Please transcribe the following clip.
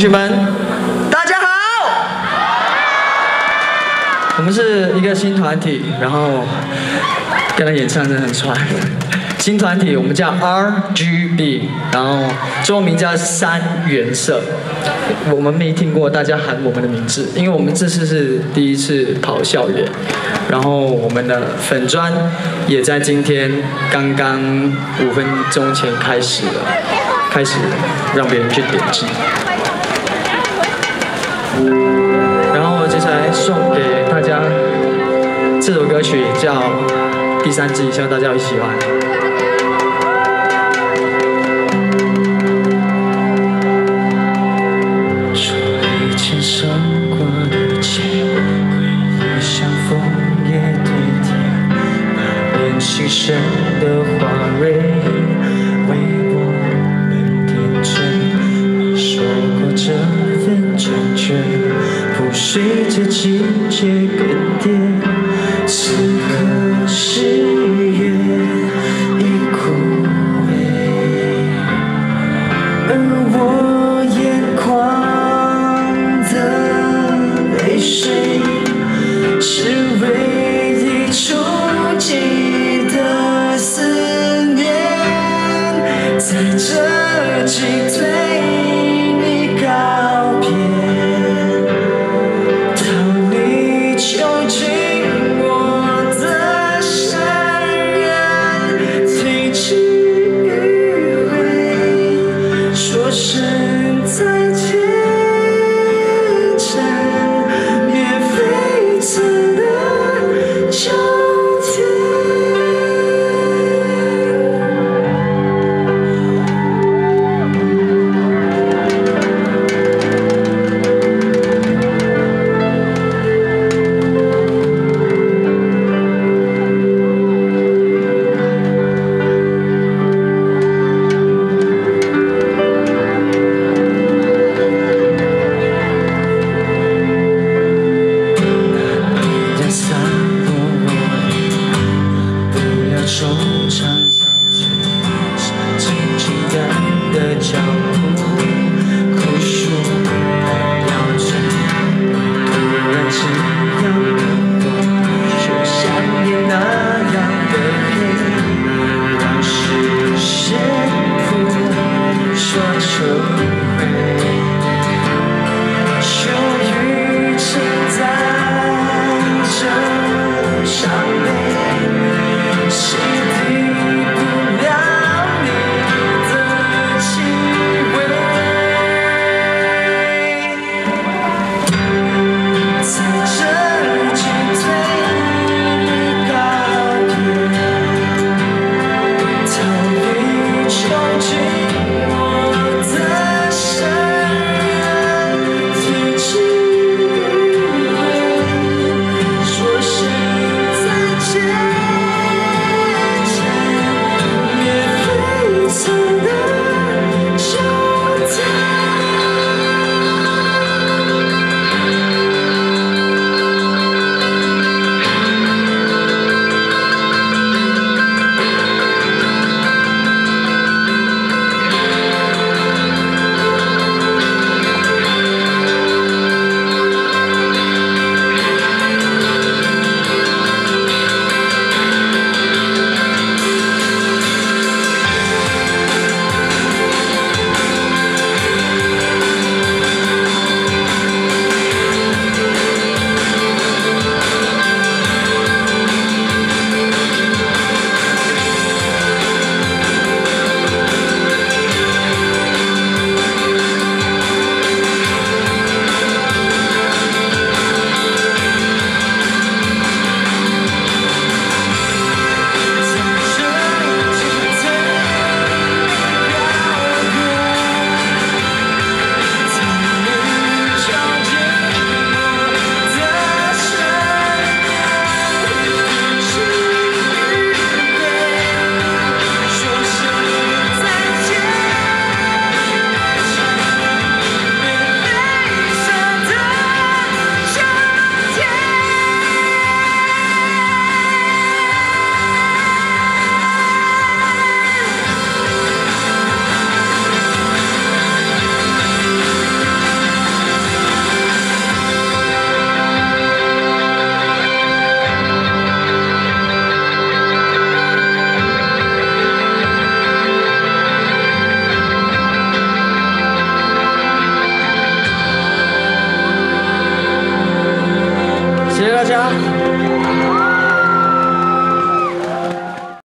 学们，大家好！我们是一个新团体，然后刚才演唱真的很帅。新团体我们叫 RGB，然后中文名叫三原色。我们没听过大家喊我们的名字，因为我们这次是第一次跑校园，然后我们的粉砖也在今天刚刚五分钟前开始了，开始让别人去点击。然后接下来送给大家这首歌曲叫《第三季》，希望大家会喜欢。说以前受过的气，回忆像枫叶堆叠，那年轻盛的花蕊，为我们点缀。说过这，随着季节更迭，此刻誓言已枯萎。而我眼眶的泪水，是说